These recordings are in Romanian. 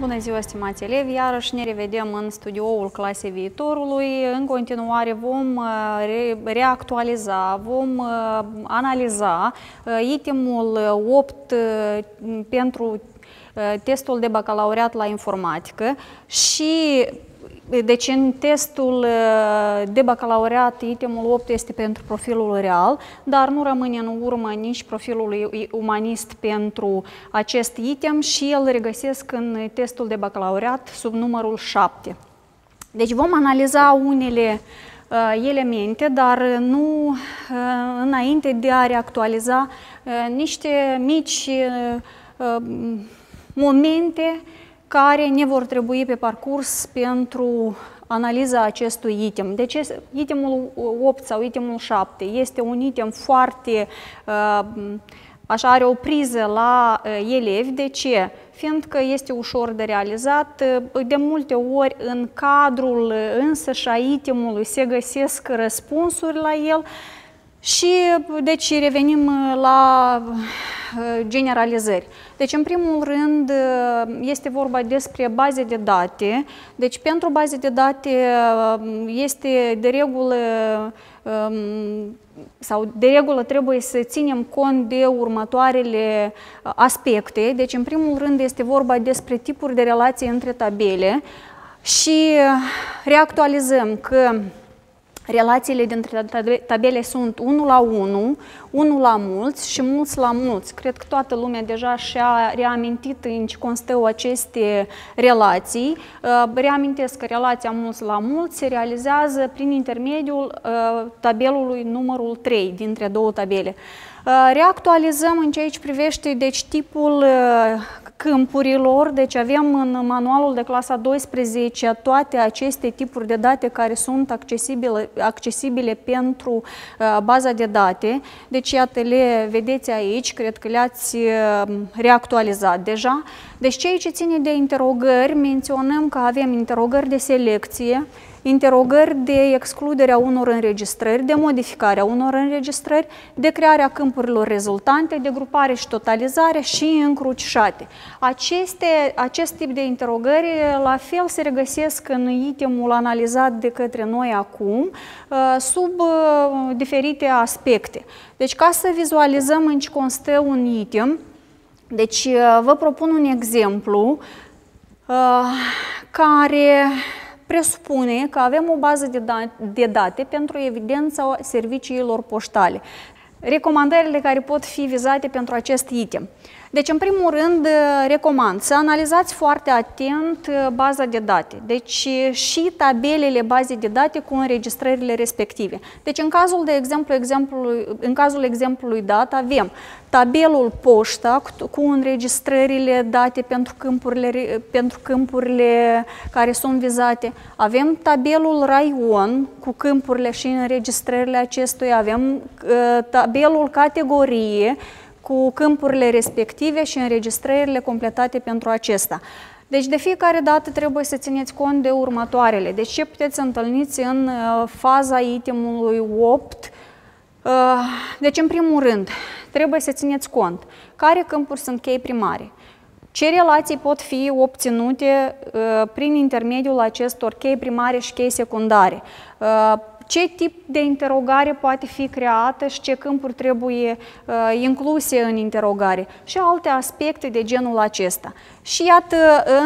Bună ziua, stimați elevi! Iarăși ne revedem în studioul clasei viitorului. În continuare vom uh, re reactualiza, vom uh, analiza uh, itemul 8 pentru testul de bacalaureat la informatică și deci în testul uh, de bacalaureat, itemul 8 este pentru profilul real, dar nu rămâne în urmă nici profilul umanist pentru acest item și îl regăsesc în testul de bacalaureat sub numărul 7. Deci vom analiza unele uh, elemente, dar nu uh, înainte de a reactualiza niște mici momente care ne vor trebui pe parcurs pentru analiza acestui item. Deci itemul 8 sau itemul 7 este un item foarte, uh, așa, are o priză la uh, elevi. De ce? Fiindcă este ușor de realizat, uh, de multe ori în cadrul însăși a itemului se găsesc răspunsuri la el, și deci revenim la generalizări. Deci, în primul rând, este vorba despre baze de date. Deci, pentru baze de date este de regulă sau de regulă trebuie să ținem cont de următoarele aspecte. Deci, în primul rând, este vorba despre tipuri de relații între tabele și reactualizăm că Relațiile dintre tabele sunt 1 la 1, 1 la mulți și mulți la mulți. Cred că toată lumea deja și-a reamintit în ce constau aceste relații. Uh, reamintesc că relația mulți la mulți se realizează prin intermediul uh, tabelului numărul 3 dintre două tabele. Uh, reactualizăm în ceea ce privește deci, tipul câmpurilor, deci avem în manualul de clasa 12 toate aceste tipuri de date care sunt accesibile, accesibile pentru uh, baza de date. Deci, iată, le vedeți aici, cred că le-ați uh, reactualizat deja. Deci, ceea ce ține de interogări, menționăm că avem interogări de selecție, interogări de excluderea unor înregistrări, de modificarea unor înregistrări, de crearea câmpurilor rezultante, de grupare și totalizare și încrucișate. Aceste, acest tip de interogări, la fel, se regăsesc în itemul analizat de către noi acum, uh, sub uh, diferite aspecte. Deci, ca să vizualizăm în ce constă un item, deci uh, vă propun un exemplu care presupune că avem o bază de, da de date pentru evidența serviciilor poștale. Recomandările care pot fi vizate pentru acest item. Deci, în primul rând, recomand să analizați foarte atent uh, baza de date, deci și tabelele bazei de date cu înregistrările respective. Deci, în cazul, de exemplu, exemplului, în cazul exemplului dat, avem tabelul poșta cu înregistrările date pentru câmpurile, pentru câmpurile care sunt vizate, avem tabelul raion cu câmpurile și înregistrările acestuia, avem uh, tabelul categorie, cu câmpurile respective și înregistrările completate pentru acesta. Deci de fiecare dată trebuie să țineți cont de următoarele. Deci ce puteți întâlniți în uh, faza itemului 8? Uh, deci în primul rând trebuie să țineți cont care câmpuri sunt chei primare, ce relații pot fi obținute uh, prin intermediul acestor chei primare și chei secundare, ce tip de interogare poate fi creată și ce câmpuri trebuie uh, incluse în interogare și alte aspecte de genul acesta. Și iată,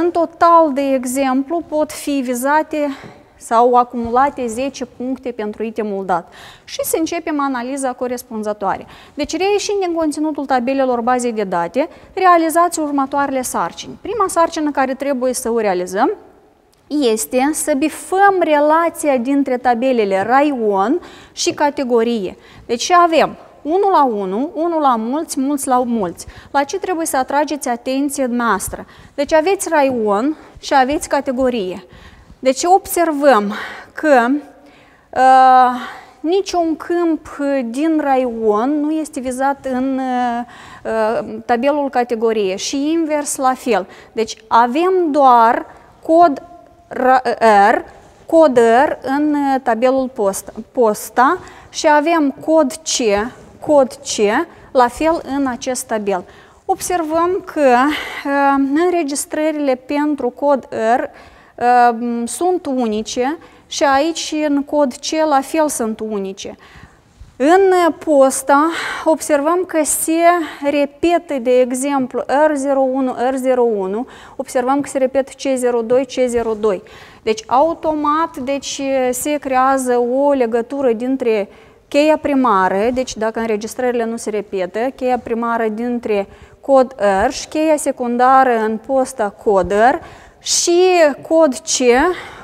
în total, de exemplu, pot fi vizate sau acumulate 10 puncte pentru itemul dat. Și să începem analiza corespunzătoare. Deci, reieșind din conținutul tabelelor bazei de date, realizați următoarele sarcini. Prima sarcină care trebuie să o realizăm este să bifăm relația dintre tabelele raion și categorie. Deci avem 1 la 1, 1 la mulți, mulți la mulți. La ce trebuie să atrageți atenție noastră? Deci aveți raion și aveți categorie. Deci observăm că uh, niciun câmp din raion nu este vizat în uh, tabelul categorie și invers la fel. Deci avem doar cod R, cod R în uh, tabelul post, posta și avem cod C, cod C, la fel în acest tabel. observăm că uh, înregistrările pentru cod R uh, sunt unice și aici în cod C la fel sunt unice. În posta observăm că se repetă, de exemplu, R01, R01, observăm că se repetă C02, C02. Deci, automat, deci, se creează o legătură dintre cheia primară, deci dacă înregistrările nu se repetă, cheia primară dintre cod R și cheia secundară în posta cod R. Și cod C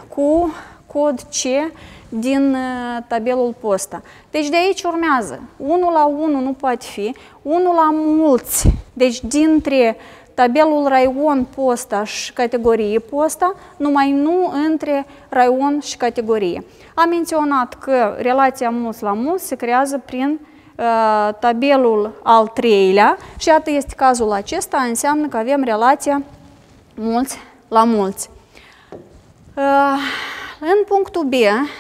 cu cod C din uh, tabelul posta. Deci de aici urmează, 1 la 1 nu poate fi, 1 la mulți, deci dintre tabelul raion posta și categorie posta, numai nu între raion și categorie. Am menționat că relația mulți la mulți se creează prin uh, tabelul al treilea și iată este cazul acesta, înseamnă că avem relația mulți la mulți. Uh, în punctul B,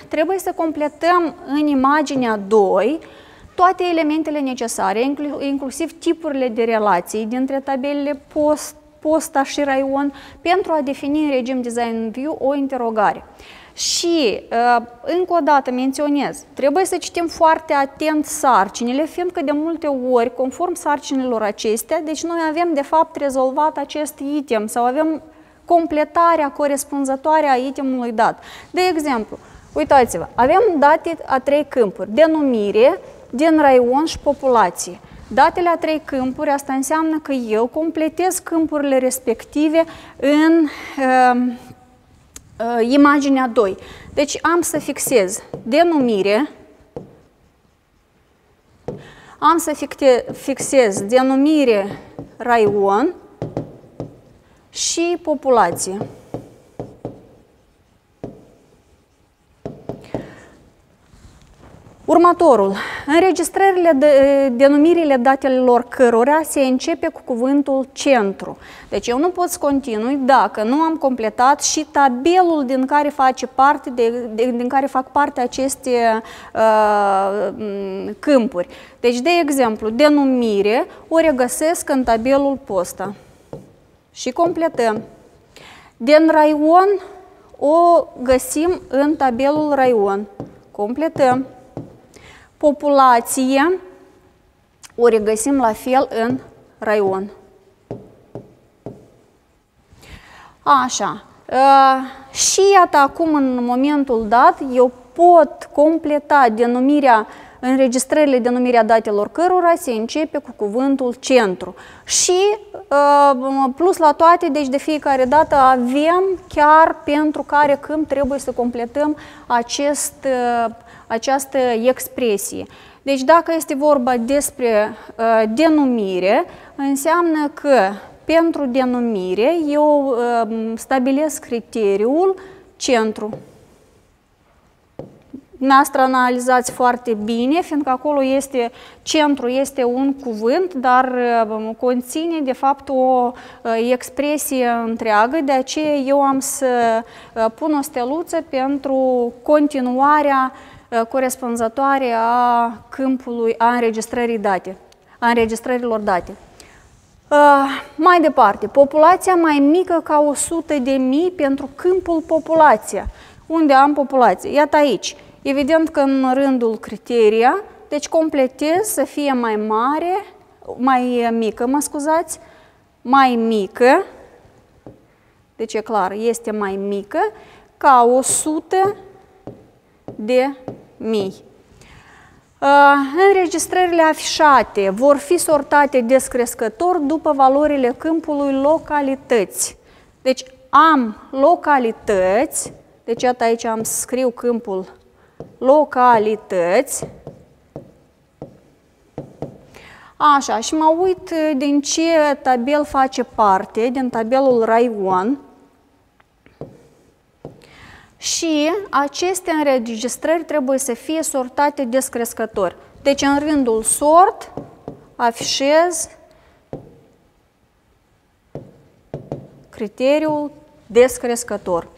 trebuie să completăm în imaginea 2 toate elementele necesare, inclusiv tipurile de relații dintre tabelele post, posta și raion, pentru a defini în regim design view o interogare. Și, uh, încă o dată menționez, trebuie să citim foarte atent sarcinile, fiindcă de multe ori, conform sarcinilor acestea, deci noi avem de fapt rezolvat acest item sau avem completarea corespunzătoare a itemului dat. De exemplu, uitați-vă, avem date a trei câmpuri, denumire, din raion și populație. Datele a trei câmpuri, asta înseamnă că eu completez câmpurile respective în uh, uh, imaginea 2. Deci am să fixez denumire, am să fixez denumire raion, și populație. Următorul. Înregistrările de denumirile datelor cărora se începe cu cuvântul centru. Deci eu nu pot să continui dacă nu am completat și tabelul din care face parte de, de, din care fac parte aceste uh, câmpuri. Deci, de exemplu, denumire o regăsesc în tabelul posta și completăm. Din raion o găsim în tabelul raion. Completăm. Populație o regăsim la fel în raion. Așa. Uh, și iată acum în momentul dat eu pot completa denumirea înregistrările denumirea datelor cărora se începe cu cuvântul centru. Și uh, plus la toate, deci de fiecare dată avem chiar pentru care câmp trebuie să completăm acest, uh, această expresie. Deci dacă este vorba despre uh, denumire, înseamnă că pentru denumire eu stabilesc criteriul centru. Noastră analizați foarte bine, fiindcă acolo este, centru este un cuvânt, dar uh, conține de fapt o uh, expresie întreagă, de aceea eu am să uh, pun o steluță pentru continuarea corespunzătoare a câmpului, a înregistrării date, a înregistrărilor date. Uh, mai departe, populația mai mică ca 100 de mii pentru câmpul populația. Unde am populație? Iată aici. Evident că în rândul criteria, deci completez să fie mai mare, mai mică, mă scuzați, mai mică, deci e clar, este mai mică, ca 100 de mii. Înregistrările afișate vor fi sortate descrescător după valorile câmpului localități. Deci am localități, deci iată aici am scriu câmpul localități. Așa, și mă uit din ce tabel face parte, din tabelul raion. Și aceste înregistrări trebuie să fie sortate descrescător. Deci în rândul sort afișez criteriul descrescător.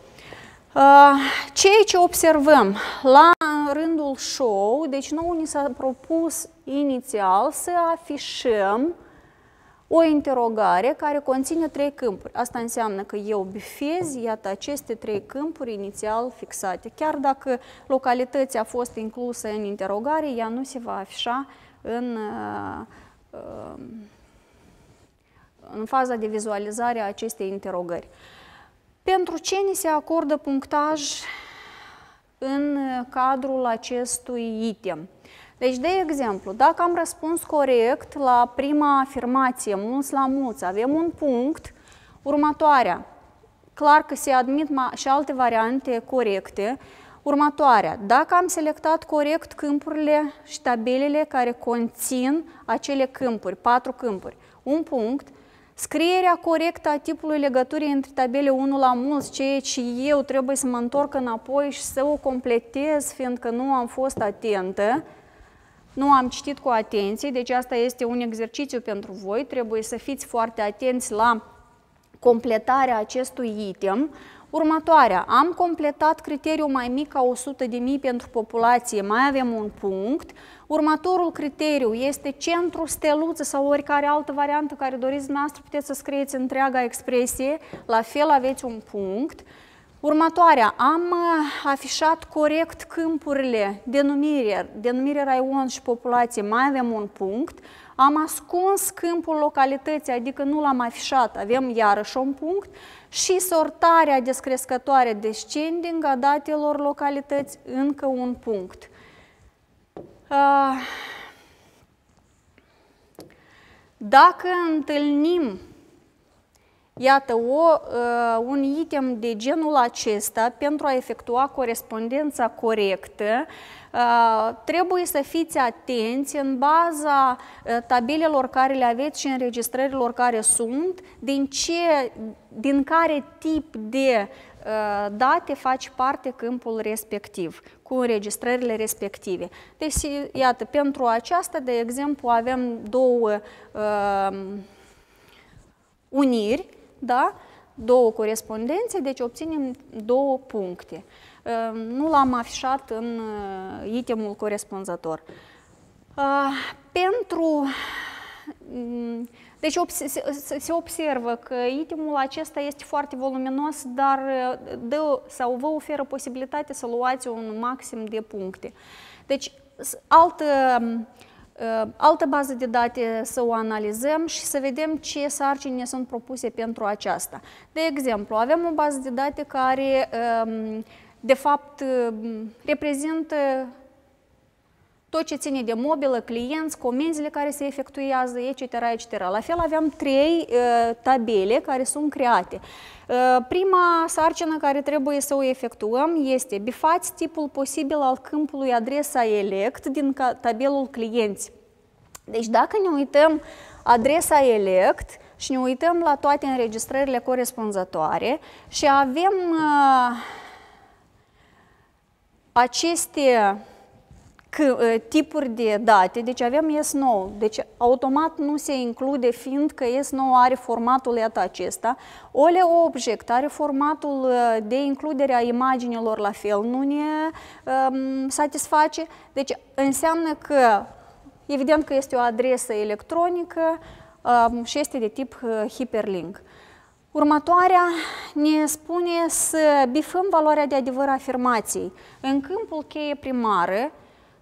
Ceea ce observăm la rândul show, deci nouă ni s-a propus inițial să afișăm o interogare care conține trei câmpuri. Asta înseamnă că eu bifez, iată, aceste trei câmpuri inițial fixate. Chiar dacă localitatea a fost inclusă în interogare, ea nu se va afișa în, uh, uh, în faza de vizualizare a acestei interogări. Pentru ce ni se acordă punctaj în cadrul acestui item? Deci, de exemplu, dacă am răspuns corect la prima afirmație, mulți la mulți, avem un punct, următoarea, clar că se admit și alte variante corecte, următoarea, dacă am selectat corect câmpurile și tabelele care conțin acele câmpuri, patru câmpuri, un punct, Scrierea corectă a tipului legăturii între tabele 1 la mulți, ceea ce eu trebuie să mă întorc înapoi și să o completez, fiindcă nu am fost atentă, nu am citit cu atenție, deci asta este un exercițiu pentru voi, trebuie să fiți foarte atenți la completarea acestui item. Următoarea, am completat criteriul mai mic ca 100 de mii pentru populație, mai avem un punct. Următorul criteriu este centru, steluță sau oricare altă variantă care doriți noastră, puteți să scrieți întreaga expresie, la fel aveți un punct. Următoarea, am uh, afișat corect câmpurile, denumire, denumire raion și populație, mai avem un punct. Am ascuns câmpul localității, adică nu l-am afișat, avem iarăși un punct. Și sortarea descrescătoare descending a datelor localități, încă un punct. Uh, dacă întâlnim Iată, o, uh, un item de genul acesta, pentru a efectua corespondența corectă, uh, trebuie să fiți atenți în baza uh, tabelelor care le aveți și înregistrărilor care sunt, din, ce, din care tip de uh, date face parte câmpul respectiv, cu înregistrările respective. Deci, iată, pentru aceasta, de exemplu, avem două uh, uniri, da? două corespondențe, deci obținem două puncte. Ă, nu l-am afișat în ă, itemul corespunzător. Ă, pentru... Deci se observă că itemul acesta este foarte voluminos, dar dă, sau vă oferă posibilitatea să luați un maxim de puncte. Deci, altă Ă, altă bază de date să o analizăm și să vedem ce sarcini ne sunt propuse pentru aceasta. De exemplu, avem o bază de date care, ehm, de fapt, ehm, reprezintă tot ce ține de mobilă, clienți, comenzile care se efectuează, etc., etc. La fel aveam trei uh, tabele care sunt create. Uh, prima sarcină care trebuie să o efectuăm este bifați tipul posibil al câmpului adresa elect din tabelul clienți. Deci dacă ne uităm adresa elect și ne uităm la toate înregistrările corespunzătoare și avem uh, aceste Uh, tipuri de date, deci avem S9, deci automat nu se include fiind că S9 are formatul iată acesta, OLE Object are formatul uh, de includere a imaginilor la fel, nu ne um, satisface, deci înseamnă că evident că este o adresă electronică um, și este de tip uh, hiperlink. Următoarea ne spune să bifăm valoarea de adevăr a afirmației. În câmpul cheie primară,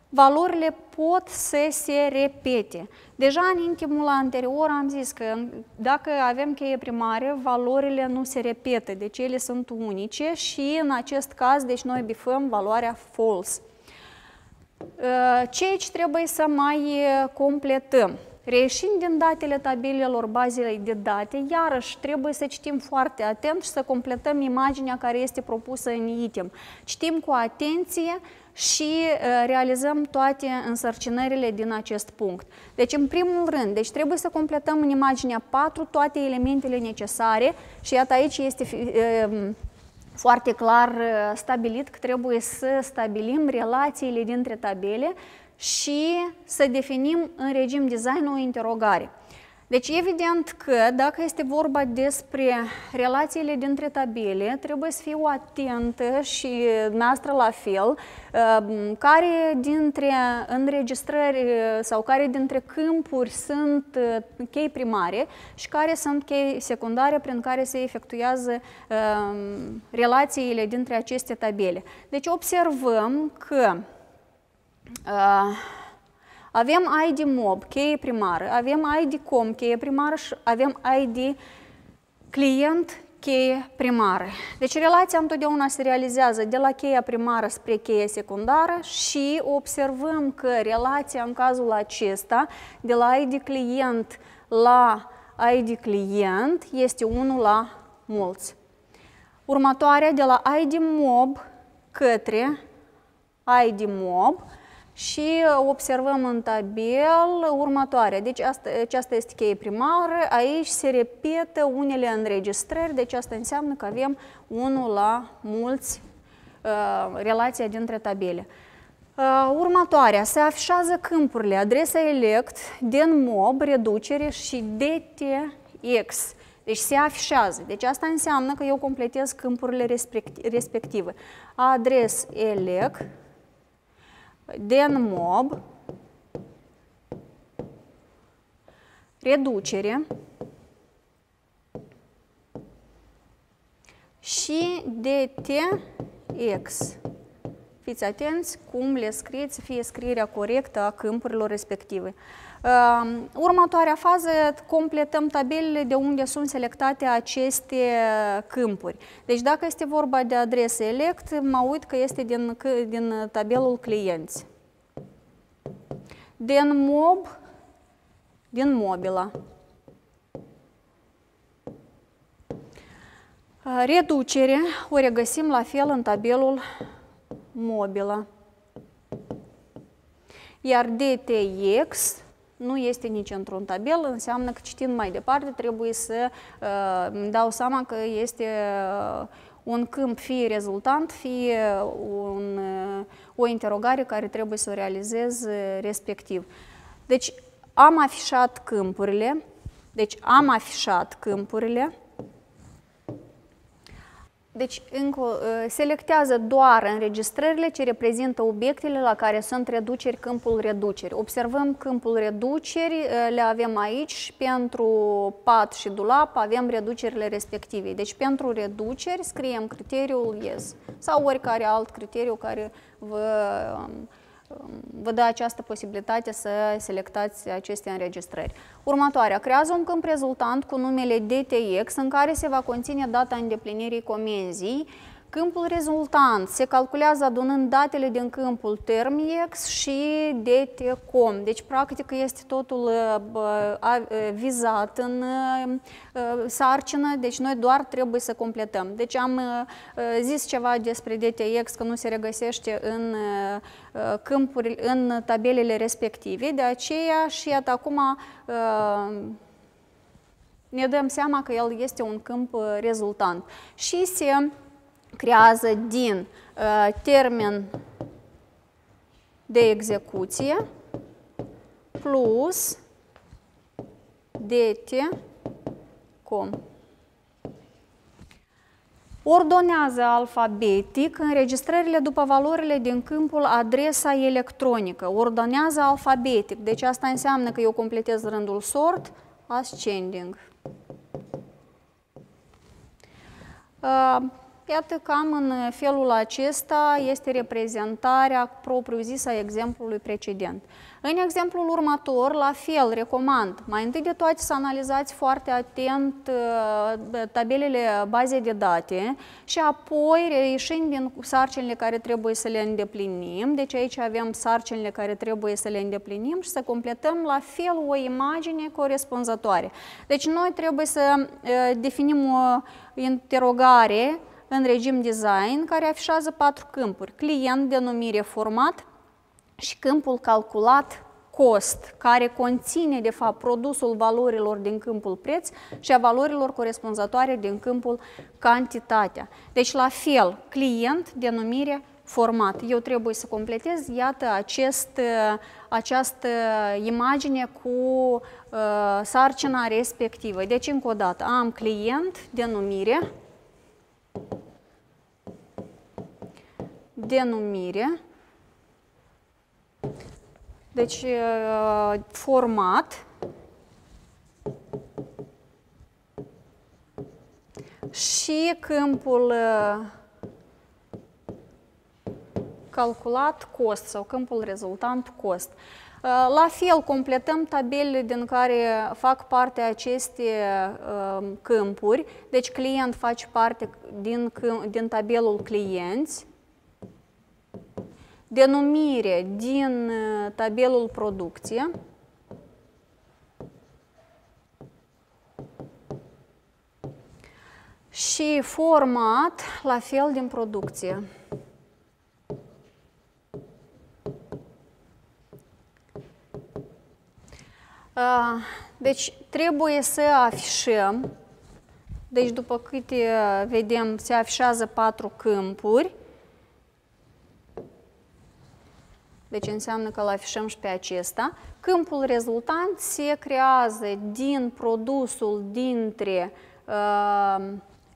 valorile pot să se repete. Deja în intimul anterior am zis că dacă avem cheie primare, valorile nu se repetă, deci ele sunt unice și în acest caz, deci noi bifăm valoarea false. Uh, ceea ce trebuie să mai uh, completăm. Reieșind din datele tabelelor bazei de date, iarăși trebuie să citim foarte atent și să completăm imaginea care este propusă în item. Citim cu atenție și uh, realizăm toate însărcinările din acest punct. Deci, în primul rând, deci trebuie să completăm în imaginea 4 toate elementele necesare și iată aici este uh, foarte clar uh, stabilit că trebuie să stabilim relațiile dintre tabele și să definim în regim design o interogare. Deci, evident că dacă este vorba despre relațiile dintre tabele, trebuie să fiu atentă și noastră la fel, uh, care dintre înregistrări uh, sau care dintre câmpuri sunt uh, chei primare și care sunt chei secundare prin care se efectuează relațiile dintre aceste tabele. Deci, observăm că avem ID mob, cheie primară, avem ID com, cheie primară și avem ID client, cheie primară. Deci relația întotdeauna se realizează de la cheia primară spre cheia secundară și observăm că relația în cazul acesta de la ID client la ID client este 1 la mulți. Următoarea de la ID mob către ID mob și observăm în tabel următoarea. Deci asta, aceasta este cheie primară, aici se repetă unele înregistrări, deci asta înseamnă că avem unul la mulți uh, relația dintre tabele. Uh, următoarea, se afișează câmpurile adresa elect, den mob, reducere și DTX. Deci se afișează. Deci asta înseamnă că eu completez câmpurile respective. Adres elect, den mob, reducere și DTX. Fiți atenți cum le scrieți, să fie scrierea corectă a câmpurilor respective. Următoarea fază, completăm tabelele de unde sunt selectate aceste câmpuri. Deci dacă este vorba de adrese elect, mă uit că este din, din tabelul clienți. Din mob, din mobila. Reducere o regăsim la fel în tabelul mobila. Iar DTX nu este nici într-un tabel, înseamnă că citind mai departe trebuie să uh, îmi dau seama că este uh, un câmp fie rezultant, fie un, uh, o interogare care trebuie să o realizez uh, respectiv. Deci am afișat câmpurile, deci am afișat câmpurile, deci, încă, ă, selectează doar înregistrările ce reprezintă obiectele la care sunt reduceri câmpul reduceri. Observăm câmpul reduceri, ă, le avem aici și pentru pat și dulap avem reducerile respective. Deci, pentru reduceri scriem criteriul yes sau oricare alt criteriu care vă vă dă această posibilitate să selectați aceste înregistrări. Următoarea, creează un câmp rezultant cu numele DTX în care se va conține data îndeplinirii comenzii, Câmpul rezultant se calculează adunând datele din câmpul TermX și DTCOM. Deci, practic, este totul vizat în sarcină, deci noi doar trebuie să completăm. Deci am zis ceva despre DTX, că nu se regăsește în câmpuri, în tabelele respective, de aceea și iată acum ne dăm seama că el este un câmp rezultant. Și se creează din uh, termen de execuție plus dt com. Ordonează alfabetic înregistrările după valorile din câmpul adresa electronică. Ordonează alfabetic. Deci asta înseamnă că eu completez rândul sort ascending. Uh, Iată cam în felul acesta este reprezentarea propriu-zisă a exemplului precedent. În exemplul următor, la fel, recomand mai întâi de toate să analizați foarte atent uh, tabelele baze de date și apoi, reieșind din sarcinile care trebuie să le îndeplinim, deci aici avem sarcinile care trebuie să le îndeplinim și să completăm la fel o imagine corespunzătoare. Deci noi trebuie să uh, definim o interogare în regim design care afișează patru câmpuri. Client, denumire, format și câmpul calculat cost, care conține, de fapt, produsul valorilor din câmpul preț și a valorilor corespunzătoare din câmpul cantitatea. Deci, la fel, client, denumire, format. Eu trebuie să completez, iată, acest, această imagine cu uh, sarcina respectivă. Deci, încă o dată, am client, denumire, denumire, deci uh, format, și câmpul uh, calculat cost sau câmpul rezultant cost. Uh, la fel, completăm tabelele din care fac parte aceste uh, câmpuri, deci client face parte din, din tabelul clienți, denumire din tabelul producție, și format la fel din producție. Deci trebuie să afișăm, deci după câte vedem se afișează patru câmpuri, deci înseamnă că îl afișăm și pe acesta. Câmpul rezultant se creează din produsul dintre uh,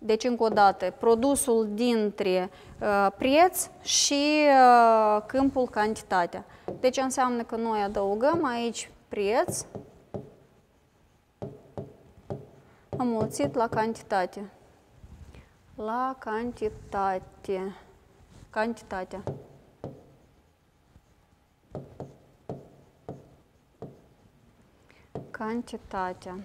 deci, încă o dată, produsul dintre uh, preț și uh, câmpul cantitatea. Deci înseamnă că noi adăugăm aici preț înmulțit la cantitate. La cantitate. Cantitatea. Cantitatea.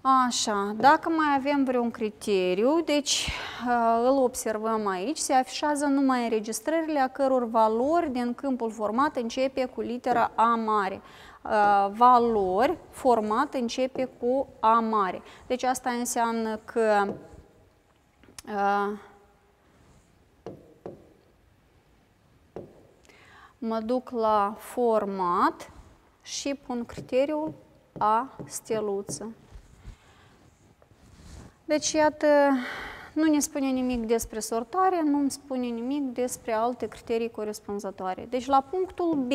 Așa, dacă mai avem vreun criteriu, deci uh, îl observăm aici, se afișează numai înregistrările a căror valori din câmpul format începe cu litera A mare. Uh, valori format începe cu A mare. Deci asta înseamnă că uh, mă duc la format și pun criteriul A steluță. Deci, iată, nu ne spune nimic despre sortare, nu îmi spune nimic despre alte criterii corespunzătoare. Deci, la punctul B,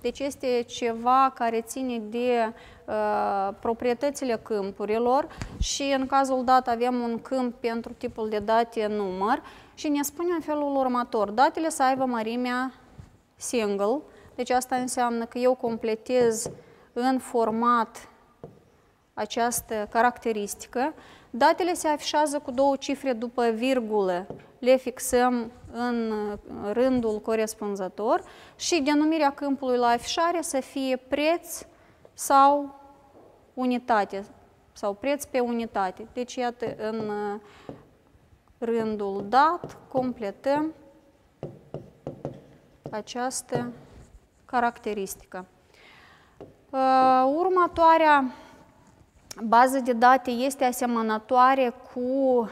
deci este ceva care ține de uh, proprietățile câmpurilor și în cazul dat avem un câmp pentru tipul de date număr și ne spune în felul următor, datele să aibă mărimea single, deci asta înseamnă că eu completez în format această caracteristică, Datele se afișează cu două cifre după virgulă, le fixăm în rândul corespunzător și denumirea câmpului la afișare să fie preț sau unitate sau preț pe unitate. Deci, iată, în rândul dat completăm această caracteristică. Următoarea bază de date este asemănătoare cu uh,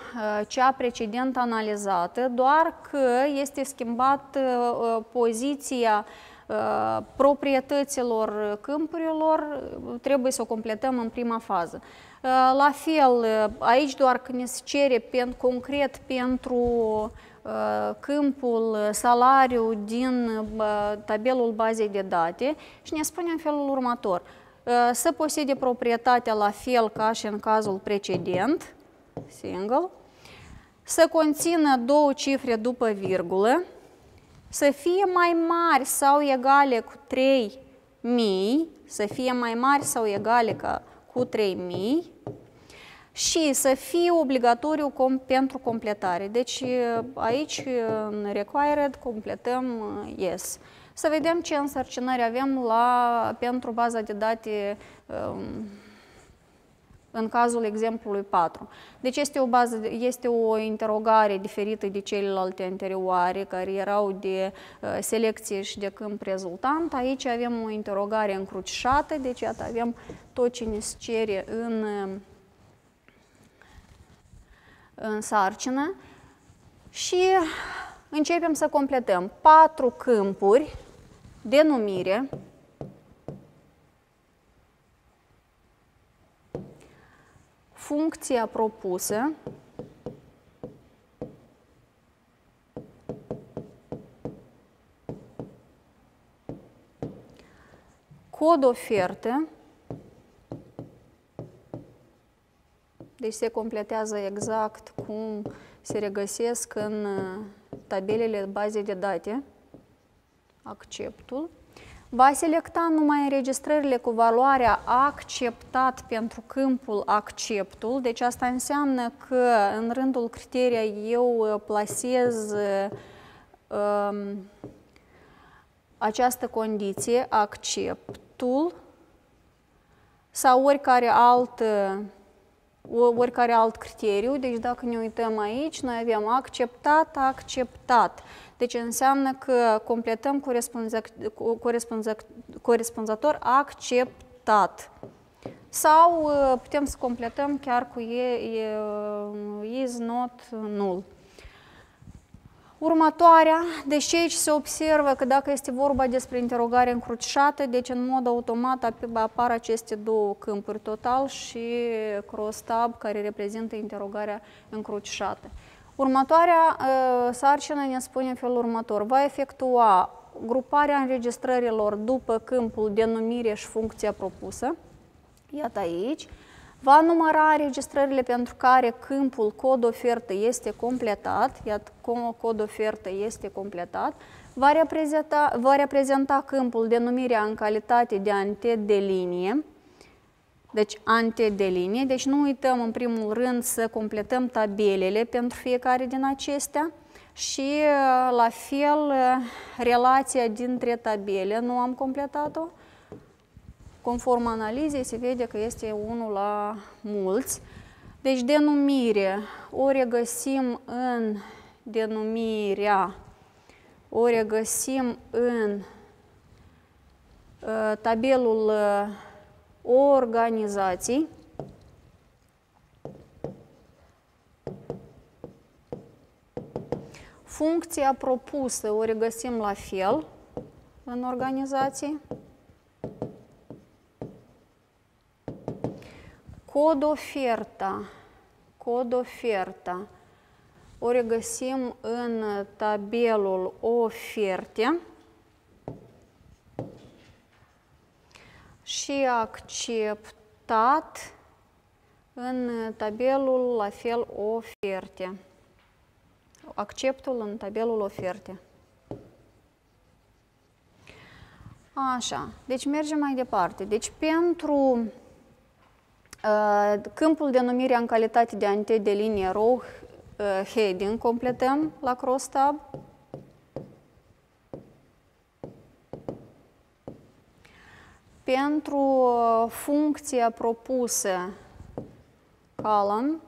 cea precedent analizată, doar că este schimbat uh, poziția uh, proprietăților câmpurilor, trebuie să o completăm în prima fază. La fel, aici doar că ne se cere concret pentru câmpul salariu din tabelul bazei de date și ne spune în felul următor – Ă, să posede proprietatea la fel ca și în cazul precedent, single, să conțină două cifre după virgulă, să fie mai mari sau egale cu 3000, să fie mai mari sau egale ca cu 3000 și să fie obligatoriu com pentru completare. Deci aici în required completăm yes. Să vedem ce însărcinări avem la, pentru baza de date um, în cazul exemplului 4. Deci este o, bază, este o interogare diferită de celelalte anterioare, care erau de uh, selecție și de câmp rezultant. Aici avem o interogare încrucișată, deci iată avem tot ce ne cere în, în sarcină și începem să completăm patru câmpuri de numire. Funcția propusă. Cod ofertă deci se completează exact cum se regăsesc în uh, tabelele baze de date, acceptul, va selecta numai înregistrările cu valoarea acceptat pentru câmpul acceptul, deci asta înseamnă că în rândul criterii eu uh, plasez um, această condiție, acceptul, sau oricare alt, oricare alt criteriu. Deci dacă ne uităm aici, noi avem acceptat, acceptat. Deci înseamnă că completăm corespunzător acceptat. Sau uh, putem să completăm chiar cu e, e, uh, is not null. Următoarea, deși aici se observă că dacă este vorba despre interogare încrucișată, deci în mod automat apar aceste două câmpuri, total și cross-tab, care reprezintă interogarea încrucișată. Următoarea uh, sarcină ne spune în felul următor. Va efectua gruparea înregistrărilor după câmpul denumire și funcția propusă. Iată aici. Va număra înregistrările pentru care câmpul cod ofertă este completat, iată cod ofertă este completat, va reprezenta, va reprezenta câmpul denumirea în calitate de ante de linie, deci ante de linie, deci nu uităm în primul rând să completăm tabelele pentru fiecare din acestea și la fel relația dintre tabele. Nu am completat-o, Conform analizei se vede că este unul la mulți. Deci denumire o regăsim în denumirea, o regăsim în uh, tabelul uh, organizații. Funcția propusă o regăsim la fel în organizații. Cod oferta, cod oferta, o regăsim în tabelul oferte și acceptat în tabelul la fel oferte. Acceptul în tabelul oferte. Așa, deci mergem mai departe. Deci pentru Uh, câmpul de numire în calitate de ante de linie row uh, heading completăm la crosstab. Pentru uh, funcția propusă column,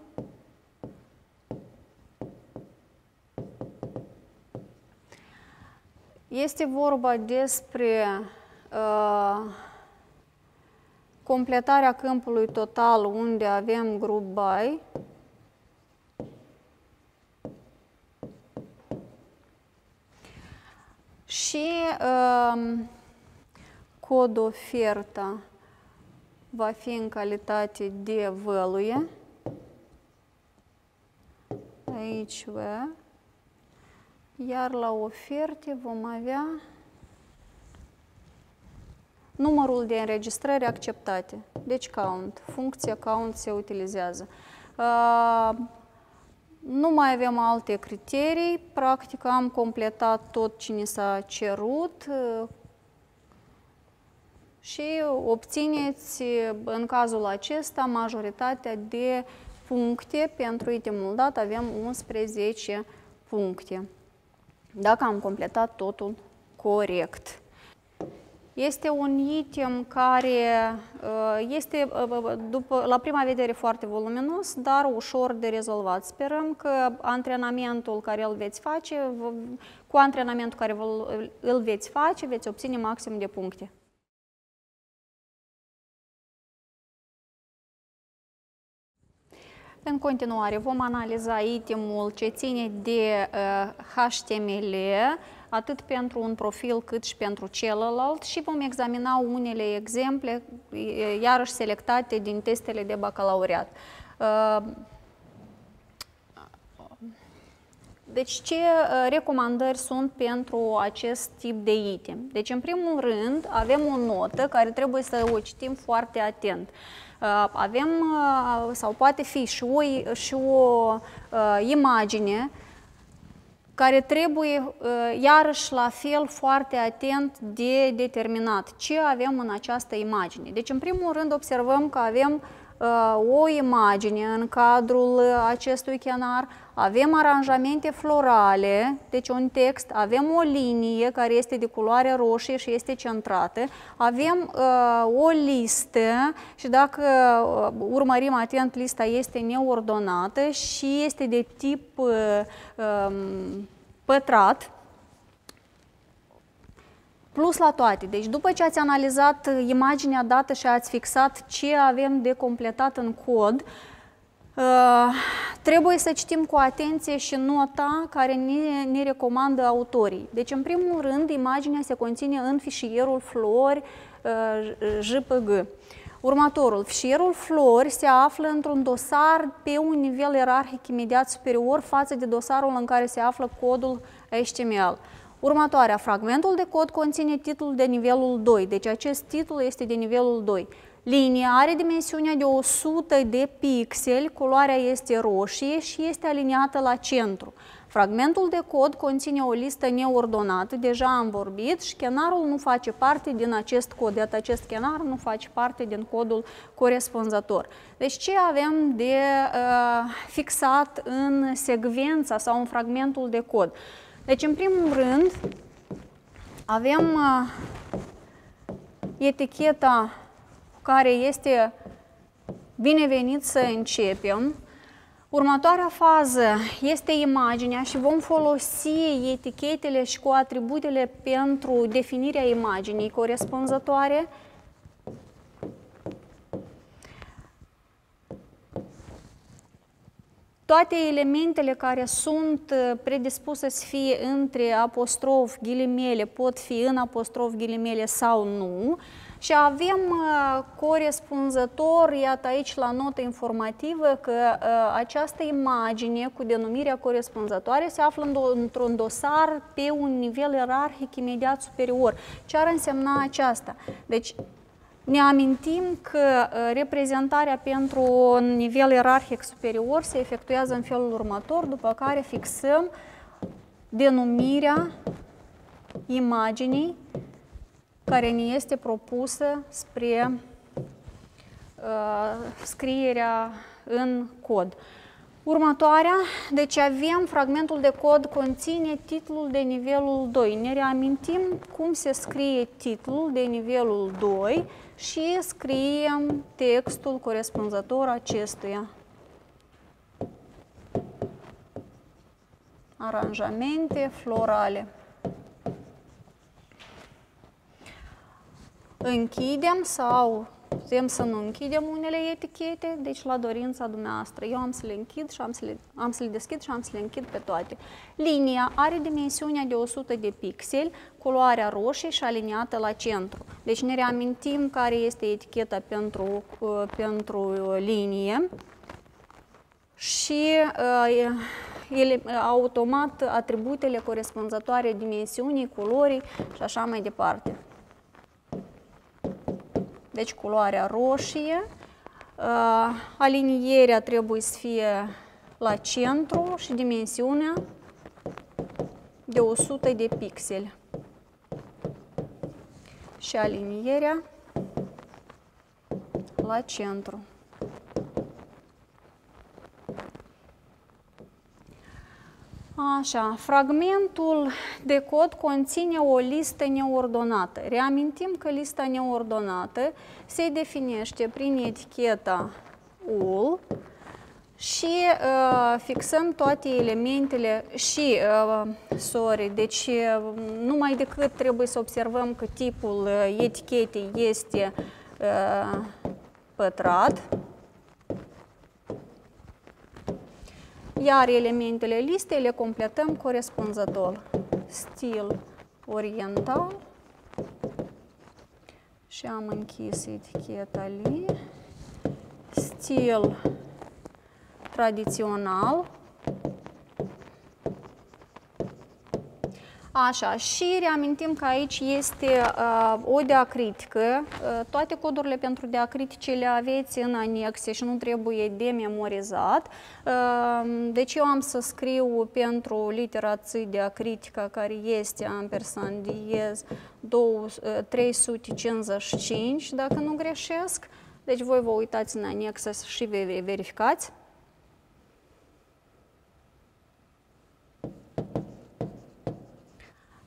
este vorba despre uh, completarea câmpului total unde avem group by, și. Um, cod oferta va fi în calitate de value, aici V, iar la oferte vom avea numărul de înregistrări acceptate. Deci count, funcția count se utilizează. Uh, nu mai avem alte criterii, practic am completat tot ce ni s-a cerut uh, și obțineți în cazul acesta majoritatea de puncte. Pentru itemul dat avem 11 puncte. Dacă am completat totul corect. Este un item care uh, este, uh, uh, după, la prima vedere, foarte voluminos, dar ușor de rezolvat. Sperăm că antrenamentul care îl veți face, cu antrenamentul care îl veți face, veți obține maxim de puncte. În continuare, vom analiza itemul ce ține de HTML, atât pentru un profil cât și pentru celălalt și vom examina unele exemple, iarăși selectate din testele de bacalaureat. Deci ce uh, recomandări sunt pentru acest tip de item? Deci în primul rând avem o notă care trebuie să o citim foarte atent. Uh, avem uh, sau poate fi și o, și o imagine care trebuie iarăși la fel foarte atent de determinat ce avem în această imagine. Deci în primul rând observăm că avem uh, o imagine în cadrul acestui chenar, avem aranjamente florale, deci un text, avem o linie care este de culoare roșie și este centrată, avem uh, o listă și dacă uh, urmărim atent, lista este neordonată și este de tip uh, um, pătrat, Plus la toate, deci după ce ați analizat imaginea dată și ați fixat ce avem de completat în cod, uh, trebuie să citim cu atenție și nota care ne, ne recomandă autorii. Deci, în primul rând, imaginea se conține în fișierul flori uh, JPG. Următorul, fișierul flori se află într-un dosar pe un nivel ierarhic imediat superior față de dosarul în care se află codul HTML. Următoarea, fragmentul de cod conține titlul de nivelul 2, deci acest titlu este de nivelul 2. Linia are dimensiunea de 100 de pixeli, culoarea este roșie și este aliniată la centru. Fragmentul de cod conține o listă neordonată, deja am vorbit, și scenarul nu face parte din acest cod, iată acest scenar nu face parte din codul corespunzător. Deci ce avem de uh, fixat în secvența sau în fragmentul de cod? Deci, în primul rând, avem uh, eticheta care este binevenit să începem. Următoarea fază este imaginea și vom folosi etichetele și cu atributele pentru definirea imaginii corespunzătoare. Toate elementele care sunt uh, predispuse să fie între apostrof, ghilimele, pot fi în apostrof, ghilimele sau nu. Și avem uh, corespunzător, iată aici la notă informativă, că uh, această imagine cu denumirea corespunzătoare se află într-un dosar pe un nivel ierarhic imediat superior. Ce ar însemna aceasta? Deci, ne amintim că uh, reprezentarea pentru un nivel ierarhic superior se efectuează în felul următor, după care fixăm denumirea imaginii care ne este propusă spre uh, scrierea în cod. Următoarea, deci avem fragmentul de cod conține titlul de nivelul 2. Ne reamintim cum se scrie titlul de nivelul 2 și scriem textul corespunzător acestuia. Aranjamente florale. Închidem sau putem să nu închidem unele etichete, deci la dorința dumneavoastră. Eu am să le închid și am să le, am să le deschid și am să le închid pe toate. Linia are dimensiunea de 100 de pixeli, culoarea roșie și aliniată la centru. Deci ne reamintim care este eticheta pentru, uh, pentru linie și uh, ele, automat atributele corespunzătoare dimensiunii, culorii și așa mai departe. Deci culoarea roșie, uh, alinierea trebuie să fie la centru și dimensiunea de 100 de pixeli. Și alinierea la centru. Așa, fragmentul de cod conține o listă neordonată. Reamintim că lista neordonată se definește prin eticheta UL și uh, fixăm toate elementele și, uh, sorry, deci uh, numai decât trebuie să observăm că tipul uh, etichetei este uh, pătrat, iar elementele listei le completăm corespunzător. Stil oriental și am închis eticheta li. Stil tradițional Așa, și reamintim că aici este uh, o diacritică. Uh, toate codurile pentru diacritice le aveți în anexe și nu trebuie de memorizat. Uh, deci eu am să scriu pentru litera ț diacritica care este ampersand diez 355, uh, dacă nu greșesc. Deci voi vă uitați în anexă și verificați.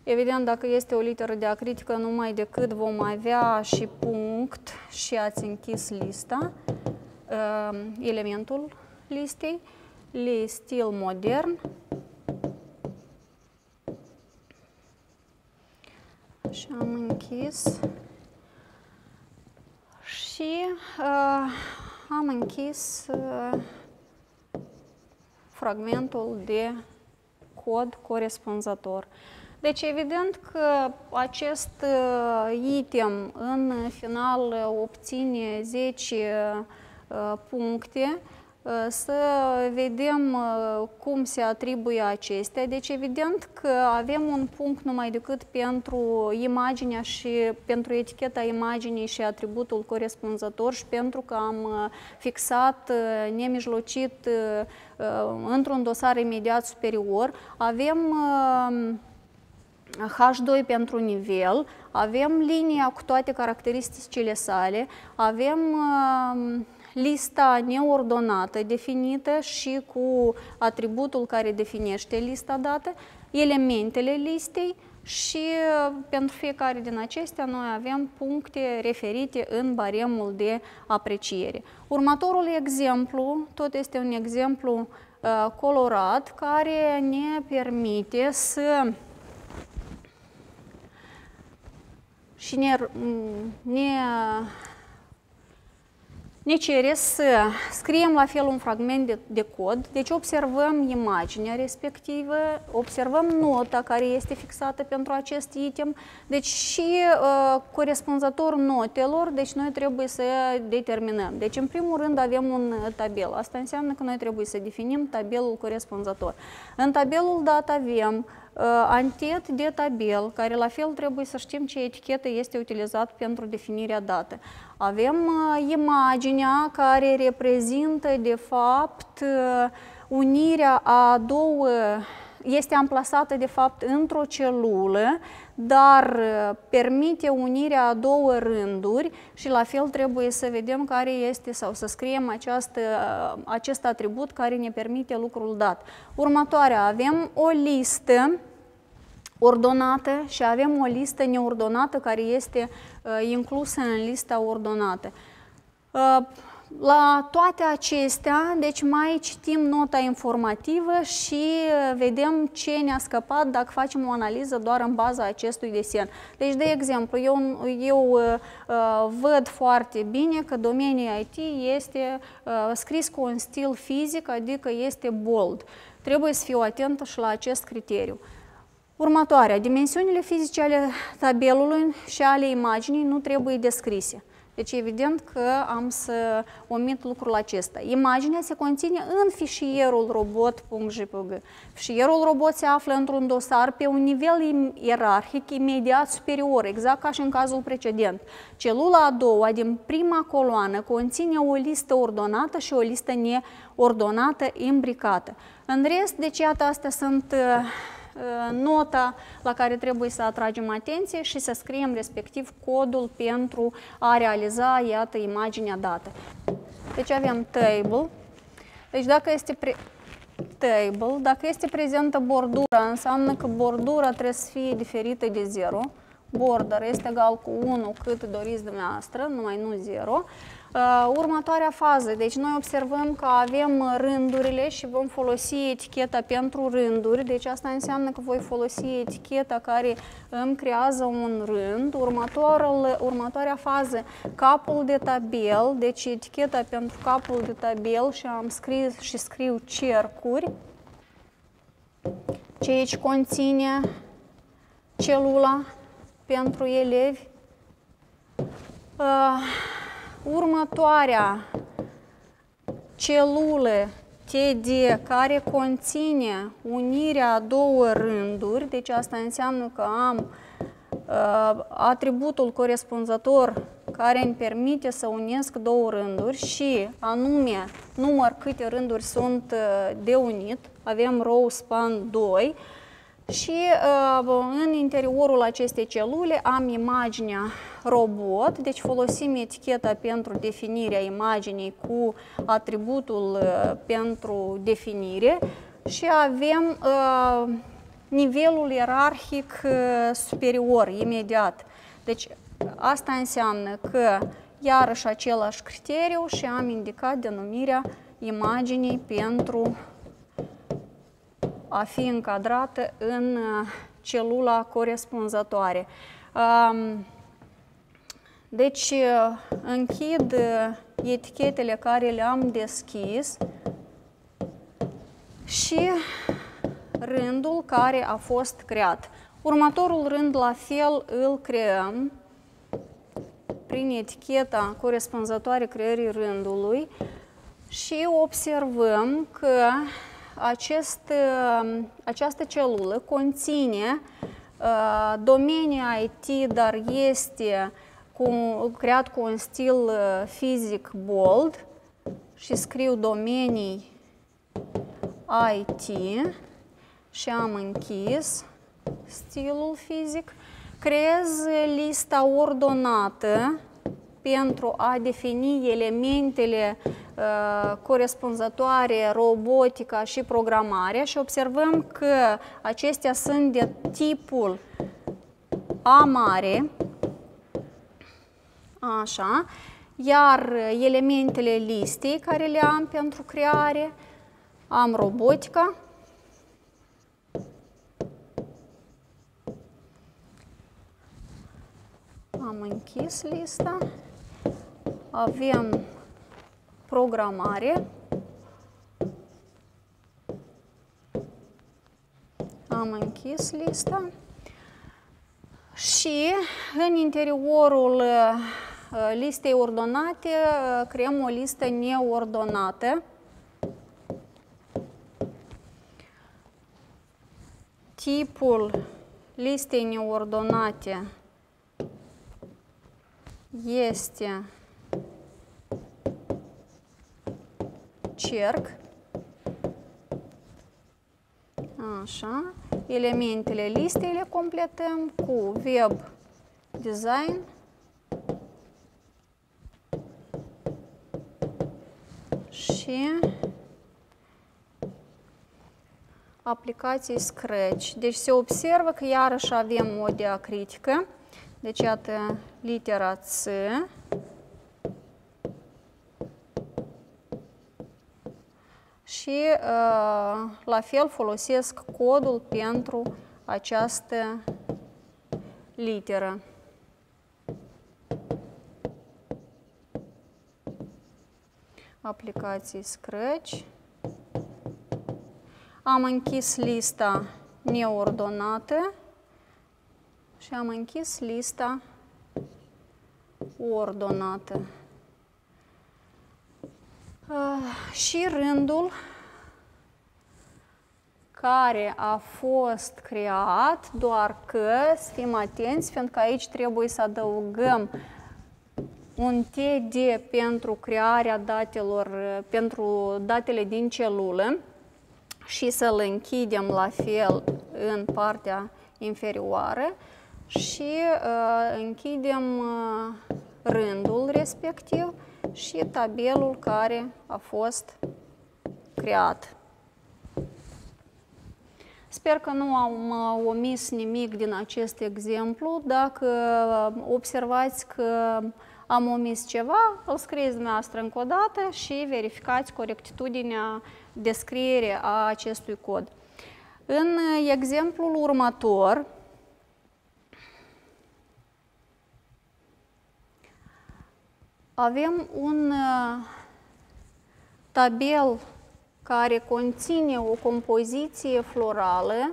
Evident, dacă este o literă diacritică, numai decât vom avea și punct și ați închis lista, uh, elementul listei, li stil modern, și am închis și uh, am închis uh, fragmentul de cod corespunzător. Deci, evident că acest uh, item în final obține 10 uh, puncte, uh, să vedem cum se atribuie acestea. Deci, evident că avem un punct numai decât pentru imaginea și pentru eticheta imaginii și atributul corespunzător și pentru că am fixat nemijlocit într-un dosar imediat superior, avem H2 pentru nivel, avem linia cu toate caracteristicile sale, avem uh, lista neordonată definită și cu atributul care definește lista dată, elementele listei și uh, pentru fiecare din acestea noi avem puncte referite în baremul de apreciere. Următorul exemplu, tot este un exemplu uh, colorat, care ne permite să și ne, ne, ne cere să scriem la fel un fragment de, de cod, deci observăm imaginea respectivă, observăm nota care este fixată pentru acest item, deci și uh, corespunzător notelor, deci noi trebuie să determinăm. Deci în primul rând avem un tabel, asta înseamnă că noi trebuie să definim tabelul corespunzător. În tabelul dat avem Uh, antet de tabel, care la fel trebuie să știm ce etichetă este utilizat pentru definirea dată. Avem uh, imaginea care reprezintă de fapt uh, unirea a două este amplasată de fapt într-o celulă, dar permite unirea a două rânduri și la fel trebuie să vedem care este sau să scriem această, acest atribut care ne permite lucrul dat. Următoarea, avem o listă ordonată și avem o listă neordonată care este uh, inclusă în lista ordonată. Uh, la toate acestea, deci mai citim nota informativă și vedem ce ne-a scăpat dacă facem o analiză doar în baza acestui desen. Deci, de exemplu, eu, eu uh, văd foarte bine că domeniul IT este uh, scris cu un stil fizic, adică este bold. Trebuie să fiu atentă și la acest criteriu. Următoarea, dimensiunile fizice ale tabelului și ale imaginii nu trebuie descrise. Deci evident că am să omit lucrul acesta. Imaginea se conține în fișierul robot.jpg. Fișierul robot se află într-un dosar pe un nivel ierarhic imediat superior, exact ca și în cazul precedent. Celula a doua din prima coloană conține o listă ordonată și o listă neordonată imbricată. În rest, deci iată, astea sunt uh, Uh, nota la care trebuie să atragem atenție și să scriem respectiv codul pentru a realiza, iată, imaginea dată. Deci avem table. Deci dacă este pre table, dacă este prezentă bordura, înseamnă că bordura trebuie să fie diferită de 0. Border este egal cu 1 cât doriți dumneavoastră, numai nu 0. Uh, următoarea fază, deci noi observăm că avem rândurile și vom folosi eticheta pentru rânduri, deci asta înseamnă că voi folosi eticheta care îmi creează un rând. Următorul, următoarea fază, capul de tabel, deci eticheta pentru capul de tabel și am scris și scriu cercuri, ce aici conține celula pentru elevi. Uh, următoarea celulă T TD care conține unirea a două rânduri, deci asta înseamnă că am uh, atributul corespunzător care îmi permite să unesc două rânduri și anume număr câte rânduri sunt uh, de unit, avem row span 2 și uh, în interiorul acestei celule am imaginea robot, deci folosim eticheta pentru definirea imaginii cu atributul uh, pentru definire și avem uh, nivelul ierarhic uh, superior, imediat. Deci asta înseamnă că iarăși același criteriu și am indicat denumirea imaginii pentru a fi încadrată în celula corespunzătoare. Um, deci închid etichetele care le-am deschis și rândul care a fost creat. Următorul rând la fel îl creăm prin eticheta corespunzătoare creării rândului și observăm că acest, această celulă conține uh, domenii IT, dar este cu, creat cu un stil uh, fizic bold și scriu domenii IT și am închis stilul fizic. Creez lista ordonată pentru a defini elementele uh, corespunzătoare, robotica și programarea și observăm că acestea sunt de tipul A mare, așa, iar elementele listei care le am pentru creare, am robotica, am închis lista, avem programare, am închis lista. Și în interiorul uh, listei ordonate uh, creăm o listă neordonată. Tipul listei neordonate este cerc. Așa. Elementele listei le completăm cu web design. Și aplicații Scratch. Deci se observă că iarăși avem o diacritică. Deci, iată, litera C. Și uh, la fel folosesc codul pentru această literă. Aplicații Scratch. Am închis lista neordonată și am închis lista ordonată. Uh, și rândul care a fost creat, doar că, să fim atenți, pentru că aici trebuie să adăugăm un TD pentru crearea datelor, pentru datele din celulă și să-l închidem la fel în partea inferioară și uh, închidem uh, rândul respectiv și tabelul care a fost creat. Sper că nu am uh, omis nimic din acest exemplu. Dacă uh, observați că am omis ceva, îl scrieți dumneavoastră încă o dată și verificați corectitudinea de scriere a acestui cod. În uh, exemplul următor, avem un uh, tabel care conține o compoziție florală.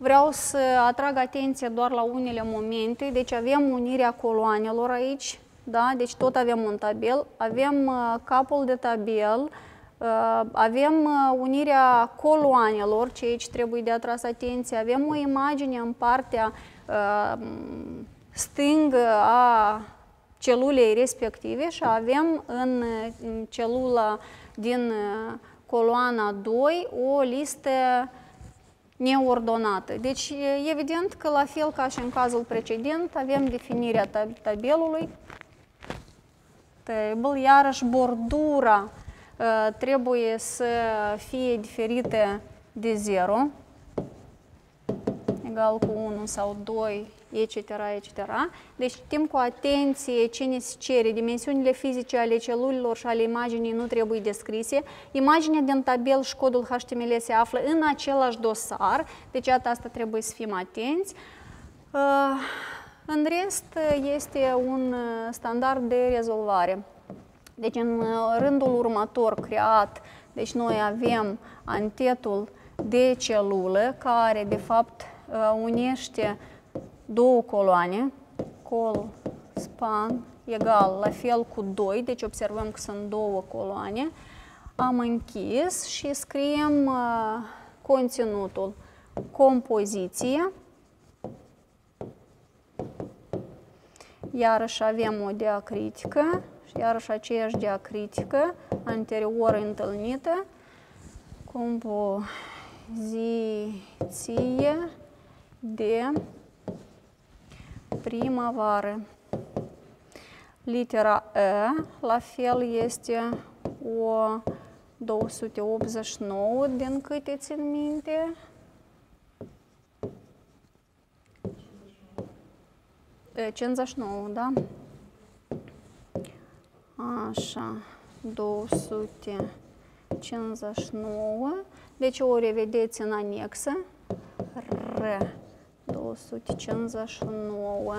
Vreau să atrag atenția doar la unele momente, deci avem unirea coloanelor aici, da? deci tot avem un tabel, avem uh, capul de tabel Uh, avem uh, unirea coloanelor, ce aici trebuie de atras atenție. Avem o imagine în partea uh, stângă a celulei respective și avem în celula din coloana 2 o listă neordonată. Deci, evident că la fel ca și în cazul precedent, avem definirea tabelului, table, iarăși bordura uh, trebuie să fie diferită de 0, egal cu 1 sau 2, etc., etc. Deci știm cu atenție ce ne se cere. Dimensiunile fizice ale celulelor și ale imaginii nu trebuie descrise. Imaginea din tabel și codul HTML se află în același dosar, deci asta trebuie să fim atenți. Uh, în rest, este un standard de rezolvare. Deci, în rândul următor creat, deci noi avem antetul de celulă care, de fapt, unește două coloane, col, span, egal, la fel cu 2, deci observăm că sunt două coloane. Am închis și scriem uh, conținutul, compoziție, iarăși avem o diacritică și iarăși aceeași diacritică anterior întâlnită, compoziție de primăvară. Litera E, la fel, este o 289 din câte țin minte. E, 59, da? Așa, 259. Deci o revedeți în anexă. R 259.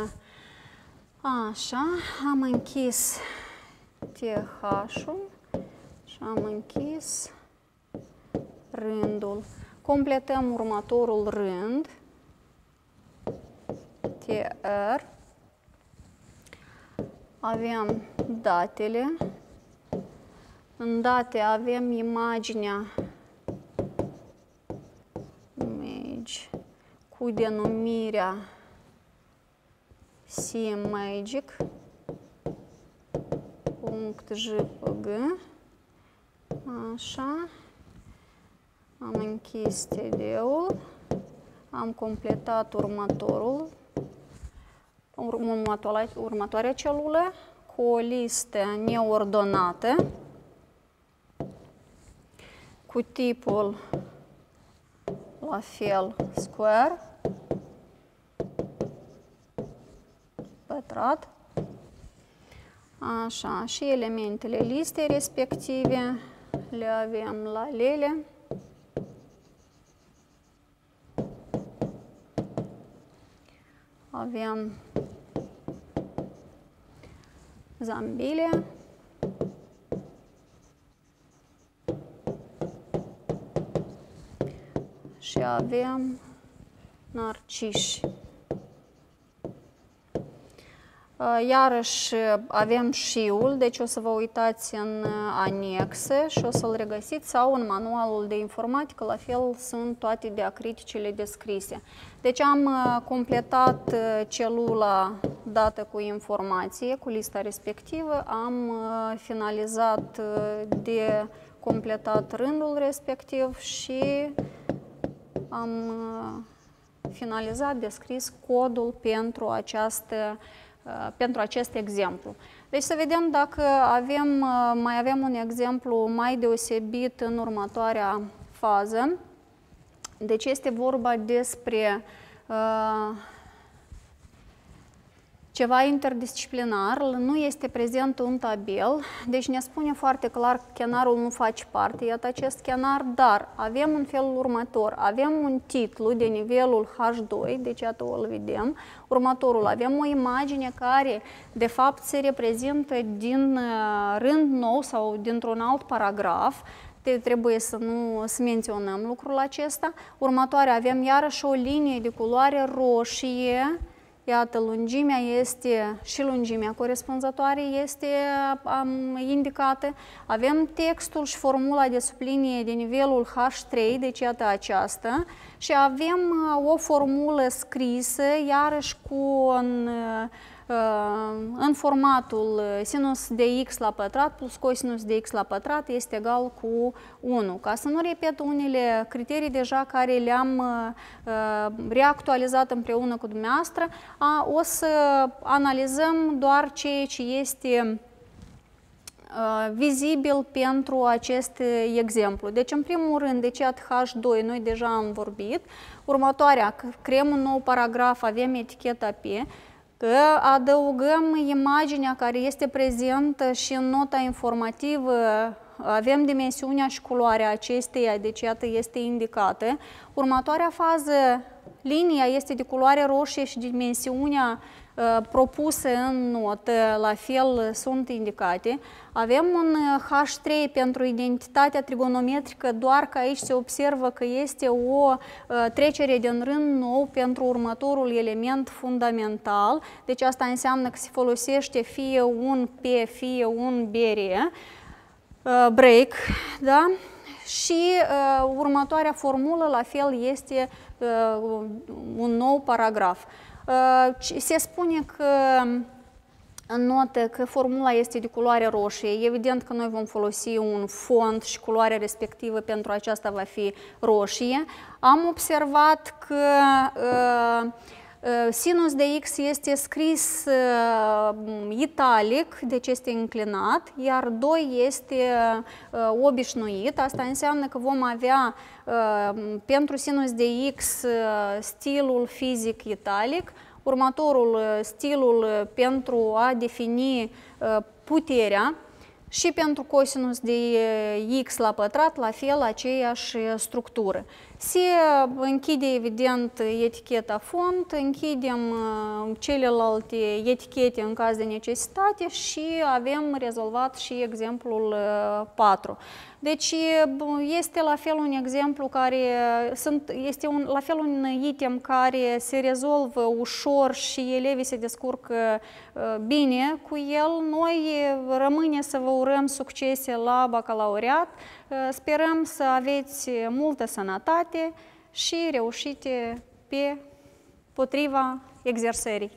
Așa, am închis TH-ul și am închis rândul. Completăm următorul rând. TR. Avem datele. În date avem imaginea cu denumirea Magic punct .jpg Așa. Am închis TD-ul. Am completat următorul următoarea, următoarea celulă cu o listă neordonată cu tipul la fel square pătrat. Așa, și elementele listei respective le avem la lele. Avem zambile. Și avem narciși. Uh, iarăși uh, avem șiul, deci o să vă uitați în uh, anexe și o să-l regăsiți sau în manualul de informatică, la fel sunt toate diacriticile descrise. Deci am completat celula dată cu informație, cu lista respectivă, am finalizat de completat rândul respectiv și am finalizat, descris codul pentru această Uh, pentru acest exemplu. Deci să vedem dacă avem, uh, mai avem un exemplu mai deosebit în următoarea fază. Deci este vorba despre uh, ceva interdisciplinar, nu este prezent un tabel, deci ne spune foarte clar că chenarul nu face parte, iată acest chenar, dar avem în felul următor, avem un titlu de nivelul H2, deci iată o vedem, următorul, avem o imagine care de fapt se reprezintă din uh, rând nou sau dintr-un alt paragraf, de trebuie să nu să menționăm lucrul acesta. Următoare avem iarăși o linie de culoare roșie, Iată, lungimea este și lungimea corespunzătoare este um, indicată. Avem textul și formula de sublinie de nivelul H3, deci iată aceasta, și avem uh, o formulă scrisă, iarăși cu un, uh, în formatul sinus de x la pătrat plus cosinus de x la pătrat este egal cu 1. Ca să nu repet unele criterii deja care le-am uh, reactualizat împreună cu dumneavoastră, o să analizăm doar ceea ce este vizibil pentru acest exemplu. Deci, în primul rând, de chat H2 noi deja am vorbit. Următoarea, creăm un nou paragraf, avem eticheta P, că adăugăm imaginea care este prezentă și în nota informativă avem dimensiunea și culoarea acesteia, deci iată este indicată. Următoarea fază, linia este de culoare roșie și dimensiunea Uh, propuse în notă, la fel sunt indicate. Avem un H3 uh, pentru identitatea trigonometrică, doar că aici se observă că este o uh, trecere din rând nou pentru următorul element fundamental. Deci asta înseamnă că se folosește fie un P, fie un BR, break, da? Și uh, următoarea formulă, la fel, este uh, un nou paragraf. Uh, se spune că în notă că formula este de culoare roșie. Evident că noi vom folosi un font și culoarea respectivă pentru aceasta va fi roșie. Am observat că uh, uh, sinus de x este scris uh, italic, deci este înclinat, iar 2 este uh, obișnuit. Asta înseamnă că vom avea uh, pentru sinus de x uh, stilul fizic italic, următorul uh, stilul uh, pentru a defini uh, puterea și pentru cosinus de x la pătrat, la fel, aceeași structură. Se închide, evident, eticheta font, închidem celelalte etichete în caz de necesitate și avem rezolvat și exemplul 4. Deci este la fel un exemplu care sunt, este un, la fel un item care se rezolvă ușor și elevii se descurcă bine cu el. Noi rămâne să vă urăm succese la bacalaureat. Sperăm să aveți multă sănătate și reușite pe potriva exersării.